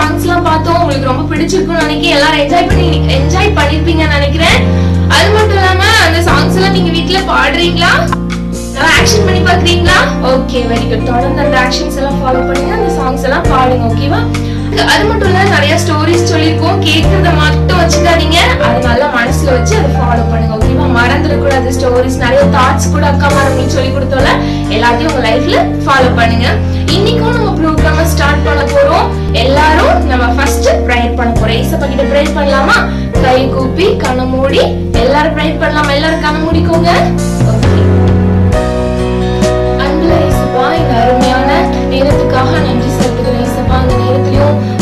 சாங்ஸ்லாம் பார்த்தோம். உங்களுக்கு ரொம்ப பிடிச்சிருக்கும்னு நினைக்கிறேன். எல்லாரும் என்ஜாய் பண்ணி என்ஜாய் பண்ணிருப்பீங்கன்னு நினைக்கிறேன். அது மட்டும் இல்லாம அந்த சாங்ஸ் எல்லாம் நீங்க வீட்ல பாடுறீங்களா? ஆக்ஷன் பண்ணி பாக்குறீங்களா ஓகே வெரி குட் தொடர்ந்து அந்த ஆக்ஷன்ஸ் எல்லாம் ஃபாலோ பண்ணி அந்த சாங்ஸ் எல்லாம் பாடுங்க ஓகேவா அது மட்டும் இல்ல நிறைய ஸ்டோரிஸ் சொல்லிருக்கோம் கேட்கறத மட்டும் வச்சுக்காதீங்க. அது நல்லா மனசுல வச்சு அதை ஃபாலோ பண்ணுங்க ஓகேவா மறந்துடக்கூடாது ஸ்டோரிஸ் நிறைய தாட்ஸ் கூட அக்கா மாரங்களுக்கு சொல்லி கொடுத்தோம்ல எல்லாத்தையும் உங்க லைஃப்ல ஃபாலோ பண்ணுங்க. இன்னைக்கும் நம்ம ப்ரோக்ராம ஸ்டார்ட் பண்ண போறோம். எல்லாரும் நம்ம ஃபர்ஸ்ட் ப்ரேயர் பண்ண போறோம். ஏசப்பா கிட்ட ப்ரேயர் பண்ணலாமா? கை கூப்பி கண்ண மூடி எல்லாரும் ப்ரேயர் பண்ணலாம்? எல்லாரும் கண்ண மூடிக்கோங்க. ஓகே அன்புள்ள இயேசுப்பா இந்த அருமையான நேரத்துக்காக நன்றி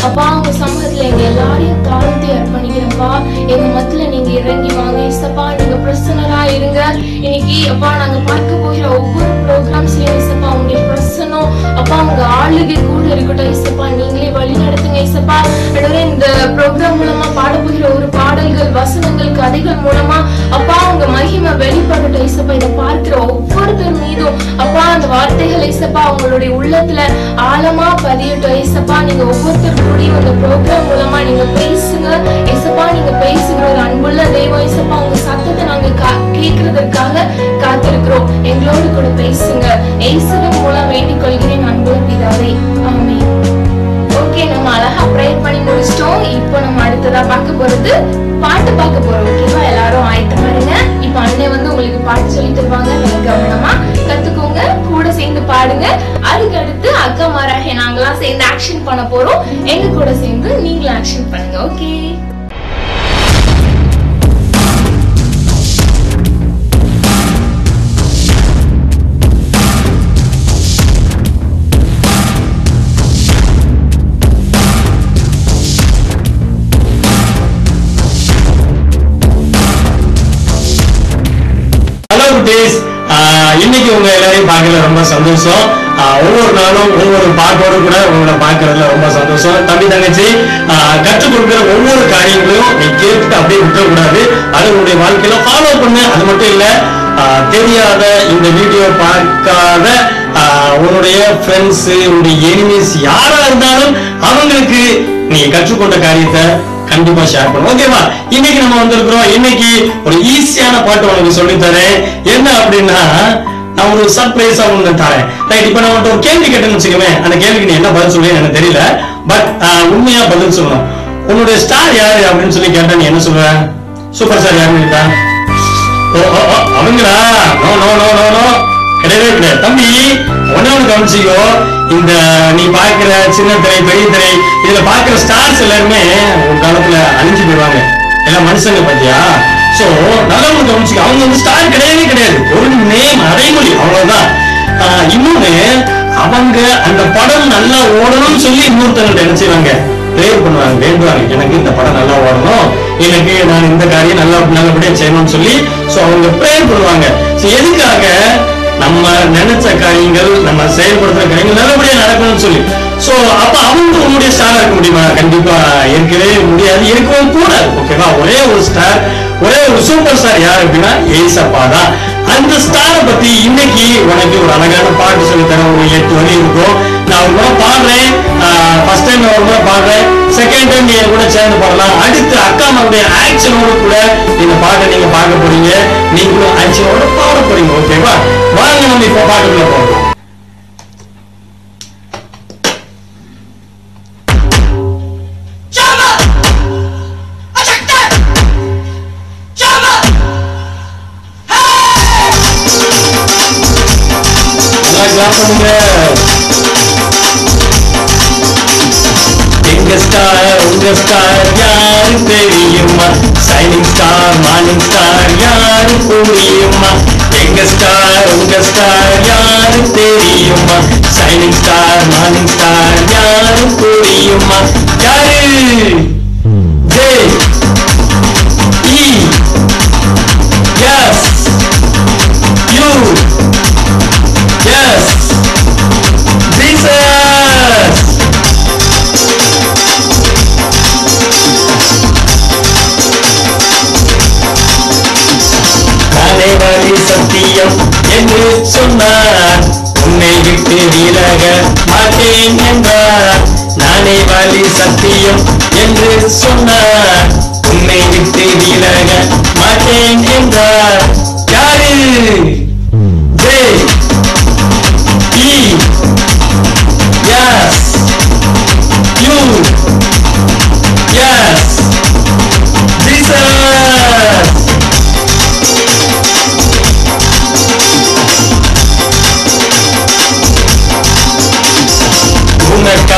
அப்பா உங்க சமூகத்துல எங்க எல்லாரையும் தாழ்த்தி அர்ப்பணிக்கிறப்பா எங்க மத்தியில நீங்க இறங்கி வாங்க. இசப்பா நீங்க பிரசனரா இருங்க. இன்னைக்கு அப்பா நாங்க பார்க்க போகிற ஒவ்வொரு ப்ரோக்ராம்ஸ் இயேசுப்பா உங்களுடைய பிரசனம் அப்பா உங்க ஆளுகை கூட இருக்கட்டும் இயேசுப்பா நீங்களே வழி நடத்துங்க இசப்பா நடுவே இந்த ப்ரோக்ராம் மூலமா பாடப்போகிற ஒரு பாடல்கள் வசனங்கள் கதைகள் மூலமா அப்பா உங்க மகிமை வெளிப்படட்டும் இசப்பா இதை பார்க்கிற ஒவ்வொருத்தர் மீதும் அப்பா அந்த வார்த்தைகள் இசப்பா உங்களுடைய உள்ளத்துல ஆழமா பதியட்டும் இசப்பா நீங்க ஒவ்வொருத்தர் கூடயும் அந்த ப்ரோக்ராம் மூலமா நீங்க பேசுங்க இயேசுப்பா நீங்க பேசுகிற ஒரு அன்புள்ள தெய்வம் இயேசுப்பா உங்க சத்த எங்களோடு கூட பேசுங்க இயேசுவின் மூலம் வேண்டிக் கொள்கிறேன் அன்பு பிதாவே. ஆமே ஓகே நம்ம அழகா ப்ரேயர் பண்ணி முடிச்சிட்டோம். இப்போ நம்ம அடுத்ததா பார்க்க போறது பாட்டு பார்க்க போறோம் ஓகேவா எல்லாரும் ஆயத்த பாருங்க. இப்போ அண்ணன் வந்து உங்களுக்கு பாட்டு சொல்லி தருவாங்க. நீங்க கவனமா கத்துக்கோங்க. கூட சேர்ந்து பாடுங்க. அதுக்கடுத்து அக்கா மாராக நாங்களாம் சேர்ந்து ஆக்ஷன் பண்ண போறோம். எங்க கூட சேர்ந்து நீங்களும் ஆக்ஷன் பண்ணுங்க ஓகே ஹலோ இன்னைக்கு உங்க எல்லாரையும் பார்க்கல ரொம்ப சந்தோஷம். ஒவ்வொரு நாளும் ஒவ்வொரு பாட்டோடு கூட உங்களை பார்க்கறதுல ரொம்ப சந்தோஷம். தம்பி தங்கச்சி கற்றுக் கொடுக்குற ஒவ்வொரு காரியங்களையும் நீ கேட்டுட்டு அப்படியே விட்டக்கூடாது அது உங்களுடைய வாழ்க்கையில ஃபாலோ பண்ணு. அது மட்டும் இல்ல ஆஹ் தெரியாத இந்த வீடியோ பார்க்காத ஆஹ் உன்னுடைய ஃப்ரெண்ட்ஸ் உன்னுடைய எனிமீஸ் யாரா இருந்தாலும் அவங்களுக்கு நீ கற்றுக்கொண்ட காரியத்தை கண்டிப்பா ஷேர் பண்ணுவோம். ஓகேவா இன்னைக்கு நம்ம வந்திருக்கிறோம். இன்னைக்கு ஒரு ஈஸியான பாட்டு உனக்கு சொல்லி தரேன் என்ன அப்படின்னா நான் ஒரு சர்ப்ரைஸா ஒண்ணு தரேன். ரைட் இப்ப நான் உன்கிட்ட ஒரு கேள்வி கேட்டேன்னு வச்சுக்கோமே அந்த கேள்விக்கு நீ என்ன பதில் சொல்லுவேன் எனக்கு தெரியல. பட் உண்மையா பதில் சொல்லணும். உன்னுடைய ஸ்டார் யாரு அப்படின்னு சொல்லி கேட்டா நீ என்ன சொல்ற சூப்பர் ஸ்டார் யாருன்னு கேட்டா? ஓ அவங்களா? No no no no no கிடையவே கிடையாது தம்பி ஒண்ணே கவனிச்சிக்கோ இந்த நீ பாக்குற சின்ன திரை பெரிய திரை இதுல பாக்குற ஸ்டார்ஸ் எல்லாருமே ஒரு காலத்துல அழிஞ்சு போயிடுவாங்க. எல்லாம் மனுஷங்க பாத்தியா? சோ நல்லவங்க கவனிச்சுக்க அவங்க வந்து ஸ்டார் கிடையவே கிடையாது. ஒரு நேம் அடைமொழி அவ்வளவுதான். ஆஹ் இன்னொன்னு அவங்க அந்த படம் நல்லா ஓடணும்னு சொல்லி இன்னொருத்தவங்க என்ன செய்வாங்க? ப்ரேயர் பண்ணுவாங்க வேண்டுவாங்க எனக்கு இந்த படம் நல்லா ஓடணும். எனக்கு நான் இந்த காரியம் நல்லா நல்லபடியா செய்யணும்னு சொல்லி. சோ அவங்க ப்ரேயர் பண்ணுவாங்க. சோ எதுக்காக நம்ம நினைச்ச காரியங்கள் நம்ம செயல்படுத்துற காரியங்கள் நல்லபடியா நடக்கணும்னு சொல்லி. சோ அப்ப அவங்க உங்களுடைய ஸ்டாரா இருக்க முடியுமா? கண்டிப்பா இருக்கவே முடியாது. இருக்கவும் கூடாது ஓகேவா ஒரே ஒரு ஸ்டார் ஒரே ஒரு சூப்பர் ஸ்டார் யார் அப்படின்னா ஏசப்பா தான். அந்த ஸ்டாரை பத்தி இன்னைக்கு உனக்கு ஒரு அழகான பாட்டு சொல்லி தரேன் ஒரு எட்டு வழி இருக்கும் நான் ஒரு முறை பாடுறேன். ஃபர்ஸ்ட் டைம் ஒரு முறை பாடுறேன். செகண்ட் டைம் நீங்க கூட சேர்ந்து பாடலாம். அடுத்து அக்கா நம்முடைய ஆக்ஷனோட கூட இந்த பாட்டை நீங்க பார்க்க போறீங்க. நீங்களும் ஆக்ஷனோட பாட போறீங்க. ஓகேவா வாங்க நம்ம இப்போ பாட்டுக்குள்ள போகலாம்.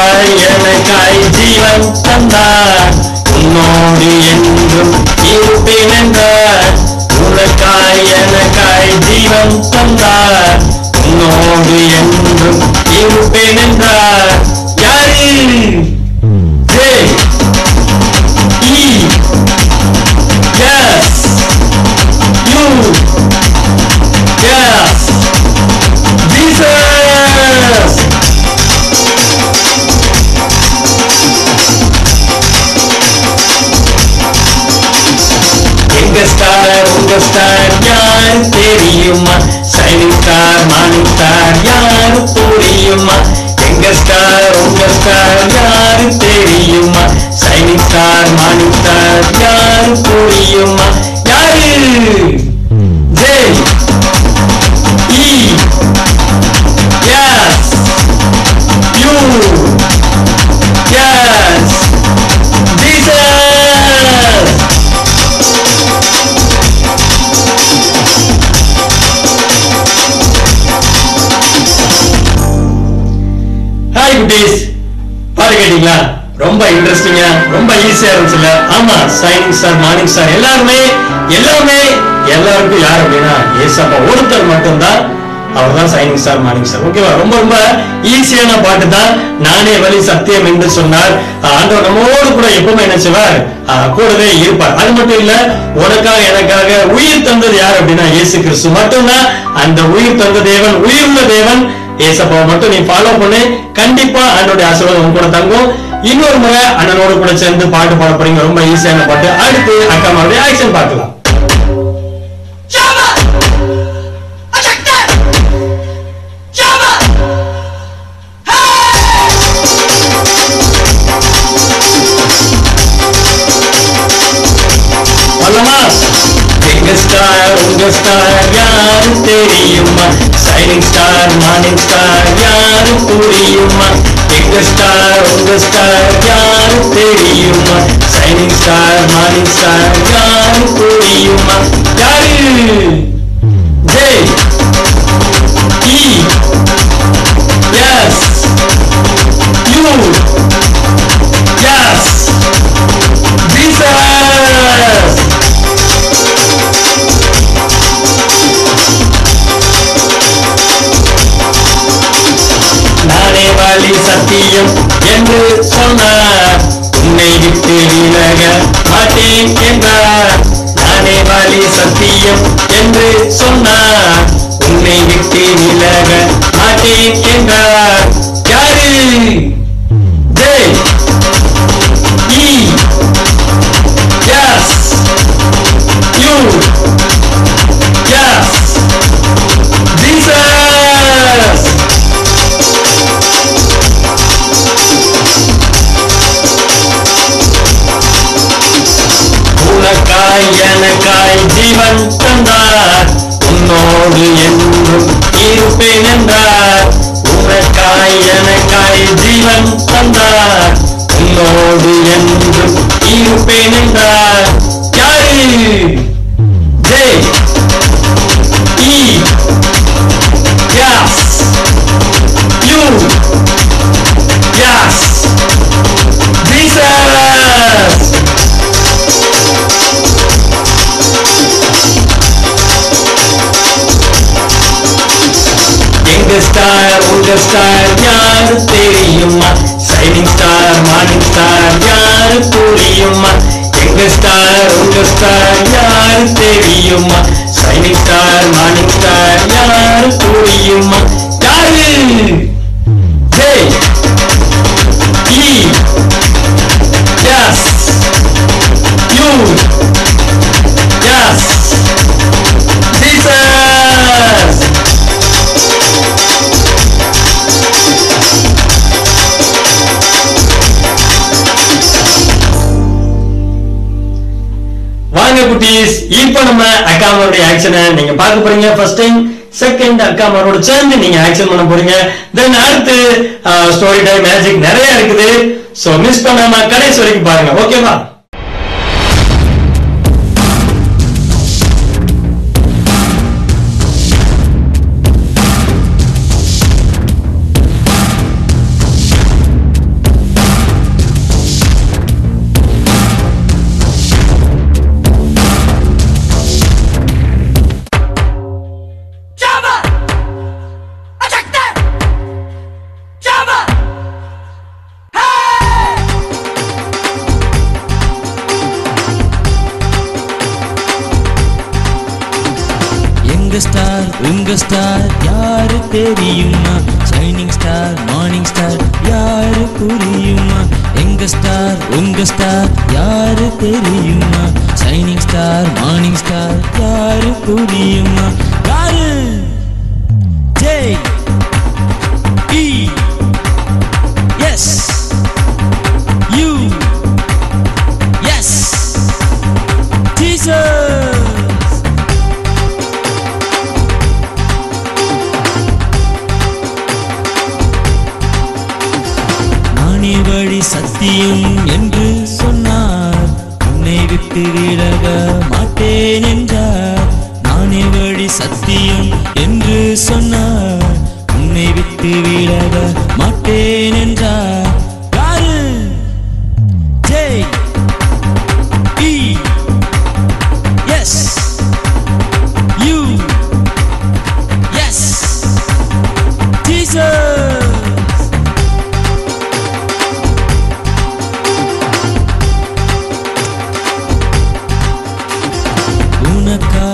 உனக்காய் எனக்காய் ஜீவன் தந்தார். உன்னோடு என்றும் இருப்பேன் என்றார் உனக்காய் எனக்காய் ஜீவன் தந்தார். உன்னோடு என்றும் இருப்பேன் சூப்பர் ஸ்டார் யார் தெரியுமா? சைனிஸ்டார் மானிஸ்டார் யார் புரியுமா? எங்க ஸ்டார் உங்க ஸ்டார் யார் தெரியுமா? சைனிஸ்டார் மானிஸ்டார் யார் புரியுமா? யாரு? பீஸ் குட்டீஸ் பாட்டு கேட்டீங்களா? ரொம்ப இன்ட்ரெஸ்டிங்கா ரொம்ப ஈஸியா இருந்துச்சுல ஆமா சைனிங் சார் மார்னிங் சார் எல்லாருமே எல்லாமே எல்லாருக்கும் யார் அப்படின்னா ஏசப்பா ஒருத்தர் மட்டும்தான். அவர் தான் சைனிங் சார் மார்னிங் சார் ஓகேவா ரொம்ப ரொம்ப ஈஸியான பாட்டு தான். நானே வழி சத்தியம் என்று சொன்னார். ஆண்டவர் நம்மோடு கூட எப்பவுமே நினைச்சவர் கூடவே இருப்பார். அது மட்டும் இல்ல உனக்காக எனக்காக உயிர் தந்தது யார் அப்படின்னா இயேசு கிறிஸ்து மட்டும்தான். அந்த உயிர் தந்த தேவன் உயிருள்ள தேவன் ஏசப்பாவை மட்டும் நீ ஃபாலோ பண்ணு. கண்டிப்பா அண்ணனுடைய ஆசீர்வாதம் உன் கூட தங்கும். இன்னொரு முறை அண்ணனோட கூட சேர்ந்து பாட்டு பாட போறீங்க. ரொம்ப ஈஸியான பாட்டு. அடுத்து அக்கா மாதிரி ஆக்ஷன் பார்க்கலாம். ஸ்டார் உங்க ஸ்டார் யாரு தெரியுமா? சைனிங் ஸ்டார் மார்னிங் ஸ்டார் யாரு புரியுமா? எங்க ஸ்டார் உங்க ஸ்டார் யாரு தெரியுமா? சைனிங் ஸ்டார் மார்னிங் ஸ்டார் யாரு புரியுமா? யாரு? குட்டீஸ் இப்போ நம்ம அக்காமருடைய ஆக்ஷனை நீங்க பார்க்க போறீங்க. ஃபர்ஸ்ட் டைம் செகண்ட் அக்காமரோட சேர்ந்து நீங்க ஆக்ஷன் பண்ண போறீங்க. தென் அடுத்து ஸ்டோரி டைம் மேஜிக் நிறைய இருக்குது. சோ மிஸ் பண்ணாம கடைசி வரைக்கும் பாருங்க. ஓகேவா எங்க ஸ்டார் யாரு தெரியுமா ஷைனிங் ஸ்டார் மார்னிங் ஸ்டார் யாரு புரியுமா எங்க ஸ்டார் உங்க ஸ்டார் யாரு தெரியுமா ஷைனிங் ஸ்டார் மார்னிங் ஸ்டார் யாரு புரியுமா யாரு ஜெய் உனக்காய்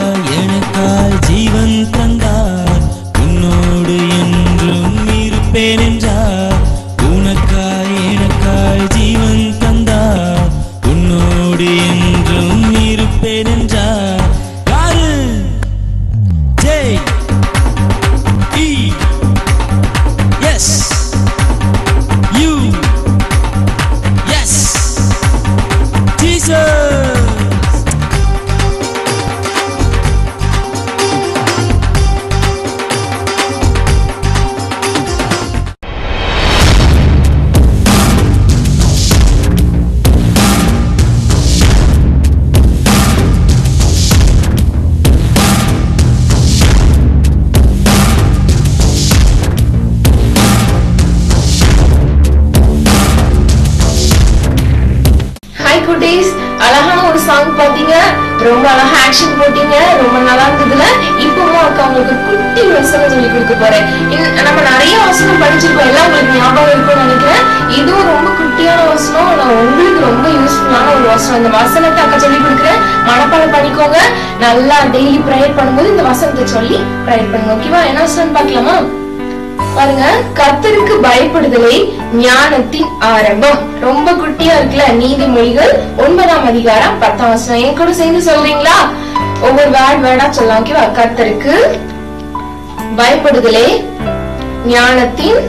சொல்லி பண்ணுங்க ஓகேவா என்ன வசனம் பார்க்கலாமா? பாருங்க கர்த்தருக்கு பயப்படுதலே ஞானத்தின் ஆரம்பம். ரொம்ப குட்டியா இருக்குல்ல நீதிமொழிகள்? ஒன்பதாம் அதிகாரம் பத்தாம் வசனம். என் கூட சேர்ந்து சொல்றீங்களா? ஒவ்வொரு வேர்ட் வேர்டா சொல்லலாம் ஓகேவா கர்த்தருக்கு பயப்படுதலே ஞானத்தின்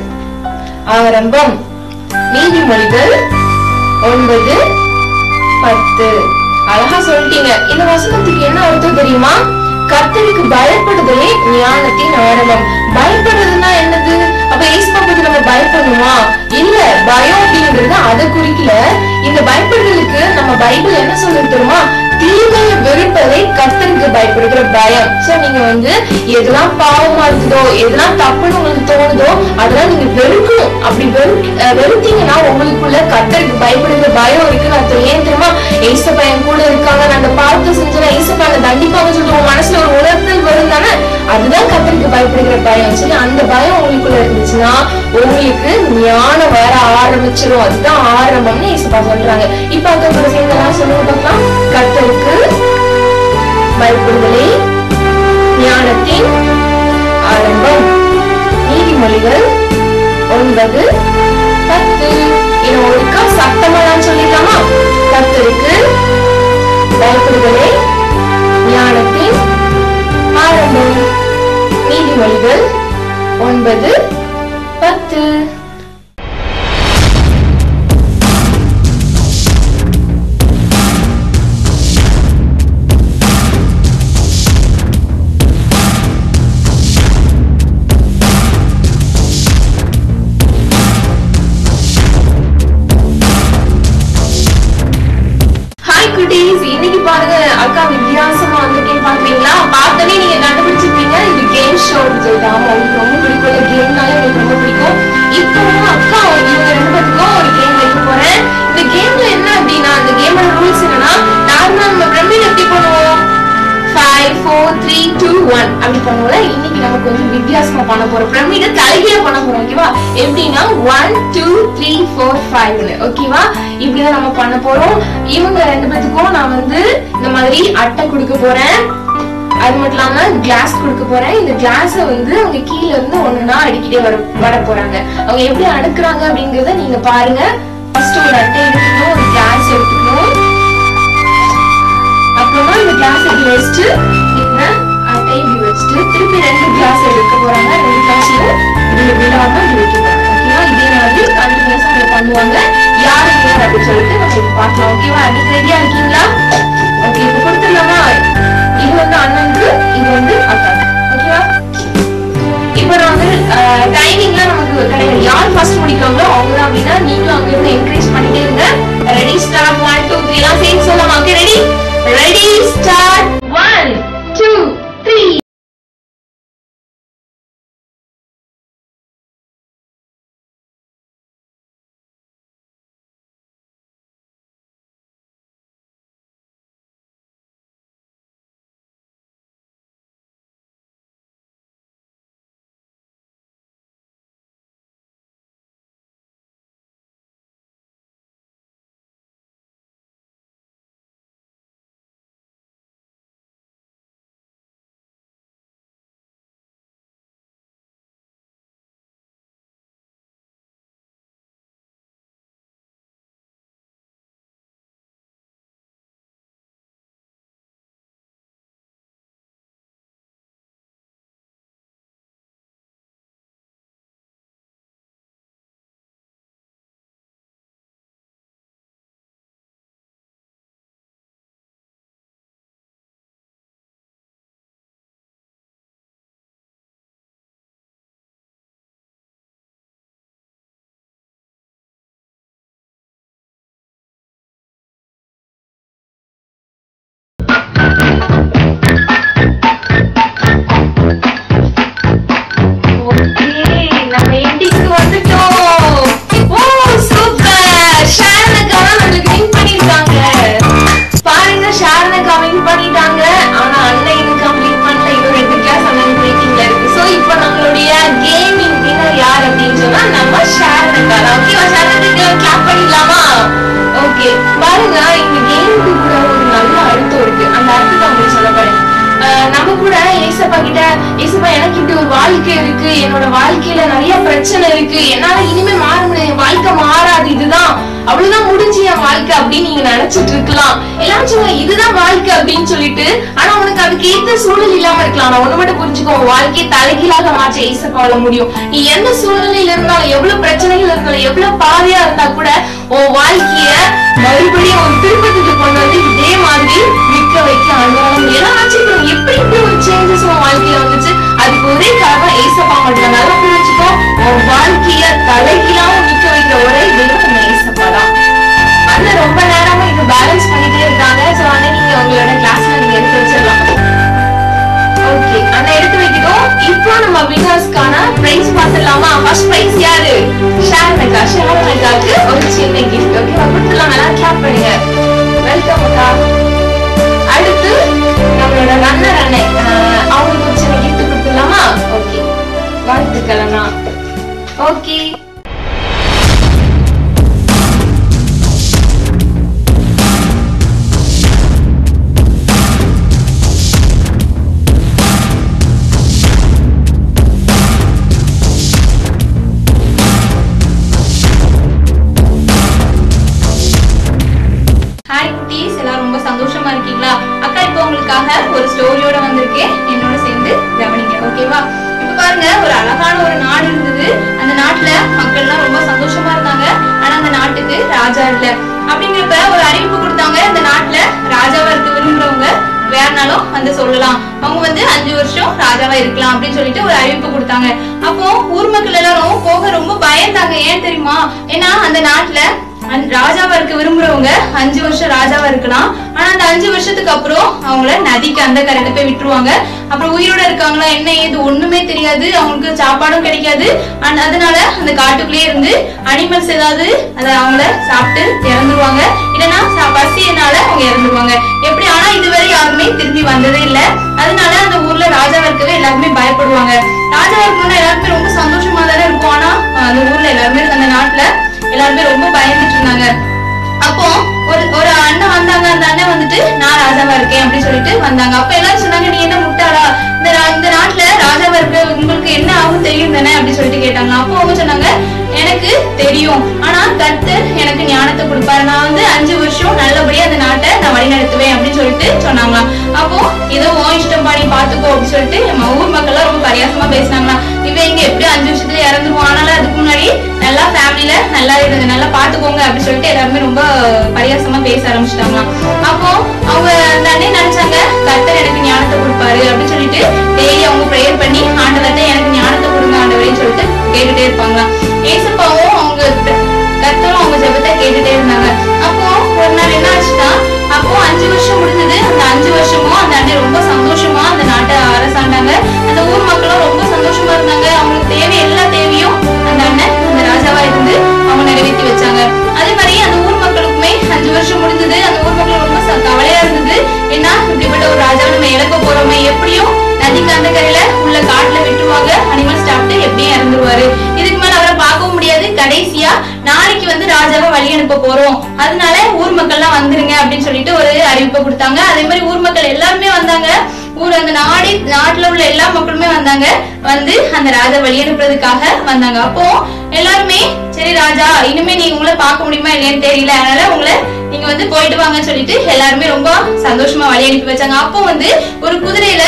ஆரம்பம். நீதிமொழிகள் ஒன்பது பத்து. அழகா சொல்லிட்டீங்க. இந்த வசனத்துக்கு என்ன அர்த்தம் தெரியுமா? கர்த்தருக்கு பயப்படுதலே ஞானத்தின் ஆரம்பம். பயப்படுறதுன்னா என்னது? அப்ப ஏசுப்பா பத்தி நம்ம பயப்படணுமா? இல்ல பயம் அப்படிங்கறது அதை குறிக்கல. இந்த பயப்படுதலுக்கு நம்ம பைபிள் என்ன சொல்லுது தெரியுமா? தீமையை வெறுப்பதை கர்த்தருக்கு பயப்படுகிற பயம். சோ நீங்க வந்து எதெல்லாம் பாவமா இருக்குதோ எதெல்லாம் தப்புன்னு உங்களுக்கு தோணுதோ அதெல்லாம் நீங்க வெறுக்கணும். அப்படி வெறு வெறுத்தீங்கன்னா உங்களுக்குள்ள கத்தருக்கு பயப்படுகிற பயம் இருக்கு நான் ஏன் தெரியுமா? ஏசப்பா என் கூட இருக்காங்க. நான் அந்த பாவத்தை செஞ்சா ஏசப்பா தண்டிப்பாங்க சொல்லிட்டு உங்க மனசுல ஒரு உணர்த்தல் வரும் தானே? அதுதான் கத்தருக்கு பயப்படுகிற பயம். சரி அந்த பயம் உங்களுக்குள்ள இருந்துச்சுன்னா உங்களுக்கு ஞானம் வர ஆரம்பிச்சிடும் அதுதான் ஆரம்பம்னு இசப்பா சொல்றாங்க. இப்ப அக்கா கூட சேர்ந்து சொல்லுங்க பார்க்கலாம். கர்த்தருக்கு பயப்படுதலே ஞானத்தின் ஆரம்பம். நீதிமொழிகள் ஒன்பது பாருங்க. ஃபர்ஸ்ட் ஒரு அட்டை எடுத்துக்கணும் ஒரு கிளாஸ் எடுத்துக்கணும். அப்புறமா இந்த கிளாஸ் இப்படி வச்சுட்டு இந்த அட்டை இப்படி வச்சுட்டு திருப்பி ரெண்டு கிளாஸ் எடுக்க போறாங்க. ரெண்டு கிளாஸ்ல இப்படி விடாம இப்படி ஓகேவா இதே மாதிரி கண்டினியூஸா அதை பண்ணுவாங்க. யாரு யார் அப்படின்னு சொல்லிட்டு நம்ம இப்ப பார்க்கலாம். ஓகேவா அது ரெடியா இருக்கீங்களா? ஓகே இப்ப கொடுத்துடலாமா? இது வந்து அண்ணனுக்கு இது வந்து அக்கா ஓகேவா அப்புறம் வந்து டைமிங்லாம் நமக்கு கிடையாது யார் ஃபர்ஸ்ட் முடிக்கிறாங்களோ அவங்க தான் அப்படின்னா நீங்களும் அங்க இருந்து என்கரேஜ் பண்ணிட்டே இருங்க. Ready start one two three எல்லாம் சேர்த்து சொல்லலாம் okay ready ready start one two புரிஞ்சுக்கோ உன் வாழ்க்கையை தலைகீழாக மாற்ற ஏசப்பாவால முடியும். நீ எந்த சூழ்நிலையில இருந்தாலும் எவ்வளவு பிரச்சனைகள் இருந்தாலும் எவ்வளவு பாதையா இருந்தா கூட உன் வாழ்க்கைய மறுபடியும் உன் திருப்பத்துக்கு கொண்டு வந்து இதே மாதிரி நிக்க வைக்க அனுபவம் ஏன்னா ஆச்சரியம் எப்படி இப்படி ஒரு சேஞ்சஸ் உன் வாழ்க்கையில வந்துச்சு? அதுக்கு ஒரே காரணம் ஏசப்பா மட்டும் நல்லா புரிஞ்சுக்கோ. உன் வாழ்க்கைய தலைகீழாவும் நிக்க வைக்கிற ஒரே தெய்வம் நம்ம ஏசப்பா தான் அந்த ரொம்ப நேரமா இது பேலன்ஸ் பண்ணிட்டே இருக்காங்க. சோ ஆனா நீங்க உங்களோட நம்ம வினர்ஸ்க்கான பிரைஸ் பார்த்துடலாமா ஃபர்ஸ்ட் பிரைஸ் யாரு? ஷாரனக்கா ஷாரனக்காக்கு ஒரு சின்ன கிஃப்ட் ஓகே கொடுத்துடலாம். நல்லா கிளாப் பண்ணுங்க. வெல்கம் அக்கா. அடுத்து நம்மளோட ரன்னர் அண்ணே. அவங்களுக்கு ஒரு சின்ன கிஃப்ட் கொடுத்துடலாமா? ஓகே வாழ்த்துக்கள் அண்ணா. ஓகே வேணாலும் வந்து சொல்லலாம். அவங்க வந்து அஞ்சு வருஷம் ராஜாவா இருக்கலாம் அப்படின்னு சொல்லிட்டு ஒரு அறிவிப்பு கொடுத்தாங்க. அப்போ ஊர் மக்கள் எல்லாரும் போக ரொம்ப பயந்தாங்க. ஏன் தெரியுமா? ஏன்னா அந்த நாட்டுல ராஜாவா இருக்க விரும்புறவங்க அஞ்சு வருஷம் ராஜாவா இருக்கலாம். ஆனா அந்த அஞ்சு வருஷத்துக்கு அப்புறம் அவங்கள நதிக்கு அந்த கரையில போய் விட்டுருவாங்க. அப்புறம் உயிரோட இருக்காங்களா என்ன ஏது ஒண்ணுமே தெரியாது. அவங்களுக்கு சாப்பாடும் கிடைக்காது. அண்ட் அதனால அந்த காட்டுக்குள்ளேயே இருந்து அனிமல்ஸ் ஏதாவது அதை அவங்கள சாப்பிட்டு இறந்துருவாங்க. இல்லைன்னா பசியினால அவங்க இறந்துருவாங்க. எப்படி? ஆனா இதுவரை யாருமே திரும்பி வந்ததே இல்ல. அதனால அந்த ஊர்ல ராஜாவா இருக்கவே எல்லாருமே பயப்படுவாங்க. ராஜாவா இருக்கணும்னா எல்லாருமே ரொம்ப சந்தோஷமா தானே இருக்கும். ஆனா அந்த ஊர்ல எல்லாருமே எல்லாருமே ரொம்ப பயந்துட்டு இருந்தாங்க. அப்போ ஒரு ஒரு அண்ணன் வந்தாங்க அந்த அண்ணன் வந்துட்டு நான் ராஜாவா இருக்கேன் அப்படின்னு சொல்லிட்டு வந்தாங்க. அப்ப எல்லாரும் சொன்னாங்க நீ என்ன முட்டாளா? இந்த நா- இந்த நாட்டுல ராஜாவர்கள் உங்களுக்கு என்ன ஆகும் தெரியும் தானே அப்படின்னு சொல்லிட்டு கேட்டாங்க. அப்போ அவங்க சொன்னாங்க எனக்கு தெரியும். ஆனா கர்த்தர் எனக்கு ஞானத்தை கொடுப்பாரு. நான் வந்து அஞ்சு வருஷம் நல்லபடியா அந்த நாட்டை நான் வழிநடத்துவேன் அப்படின்னு சொல்லிட்டு சொன்னாங்க. அப்போ ஏதோ உன் இஷ்டம் பண்ணி பாத்துக்கோ அப்படின்னு சொல்லிட்டு நம்ம ஊர் மக்கள் எல்லாம் ரொம்ப பரியாசமா பேசினாங்களா. இவன் இங்க எப்படி அஞ்சு வருஷத்துல இறந்துருவான்? ஆனாலும் அதுக்கு முன்னாடி நல்லா ஃபேமிலியில நல்லா இருந்தது நல்லா பாத்துக்கோங்க அப்படின்னு சொல்லிட்டு எல்லாருமே ரொம்ப பரியாசமா பேச ஆரம்பிச்சிட்டாங்களாம். அப்போ அவங்க அந்த அண்ணன் நினைச்சாங்க கர்த்தர் எனக்கு ஞானத்தை கொடுப்பாரு அப்படின்னு சொல்லிட்டு டெய்லி அவங்க ப்ரேயர் பண்ணி ஆண்டவர்கிட்ட எனக்கு ஞானத்தை கொடுங்க ஆண்டவரேன்னு சொல்லிட்டு கேட்டுட்டே இருப்பாங்க. ஏசப்பாவும் அவங்க கத்தரும் அவங்க ஜெபத்தை கேட்டுட்டே இருந்தாங்க. அப்போ ஒரு நாள் என்ன ஆச்சுன்னா அப்போ அஞ்சு வருஷம் முடிஞ்சது. அந்த அஞ்சு வருஷமும் அந்த அண்ணன் ரொம்ப சந்தோஷமா அந்த நாட்டை அரசாண்டாங்க. அந்த ஊர் மக்களும் ரொம்ப சந்தோஷமா இருந்தாங்க. அவங்களுக்கு தேவை எல்லா தேவையும் அந்த அண்ணன் அந்த ராஜாவா இருந்து அவங்க நிறைவேற்றி வச்சாங்க. அதே மாதிரி அந்த ஊர் மக்களுக்குமே அஞ்சு வருஷம் முடிஞ்சது. அந்த ஊர் மக்கள் ரொம்ப ச- கவலையா இருந்தது. ஏன்னா இப்படிப்பட்ட ஒரு ராஜாவை நம்ம இழக்க போறோமே. எப்படியும் நதிக்கு அந்த கரையில உள்ள காட்டுல விட்டுருவாங்க அனிமல் ஸ்டாஃப்ட் எப்படியும் இறந்துருவாரு. இதுக்கு மேல அவரை பார்க்கவும் முடியாது. கடைசியா நாளைக்கு வந்து ராஜாவை வழி அனுப்ப போறோம். அதனால ஊர் மக்கள்லாம் வந்துருங்க அப்படின்னு சொல்லிட்டு ஒரு அறிவிப்பை கொடுத்தாங்க. அதே மாதிரி ஊர் மக்கள் எல்லாருமே வந்தாங்க. ஊர் அந்த நாடு நாட்டுல உள்ள எல்லா மக்களுமே வந்தாங்க. வந்து அந்த ராஜா வழி அனுப்புறதுக்காக வந்தாங்க. அப்போ எல்லாருமே சரி ராஜா இனிமே நீங்க உங்களை பார்க்க முடியுமா இல்லையான்னு தெரியல. அதனால உங்களை நீங்க வந்து போயிட்டு வாங்கன்னு சொல்லிட்டு எல்லாருமே ரொம்ப சந்தோஷமா வழி அனுப்பி வச்சாங்க. அப்போ வந்து ஒரு குதிரையில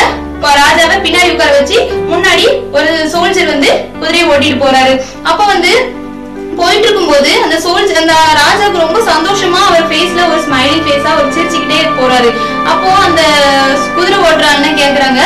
ராஜாவை பின்னாடி உட்கார வச்சு முன்னாடி ஒரு சோல்ஜர் வந்து குதிரையை ஓட்டிட்டு போறாரு. அப்ப வந்து போயிட்டு இருக்கும்போது அந்த சோல்ஜர் அந்த ராஜாவுக்கு ரொம்ப சந்தோஷமா அவர் ஃபேஸ்ல ஒரு ஸ்மைலி ஃபேஸா அவர் சிரிச்சுக்கிட்டே போறாரு. அப்போ அந்த குதிரை ஓட்டுற அண்ணன் கேக்குறாங்க.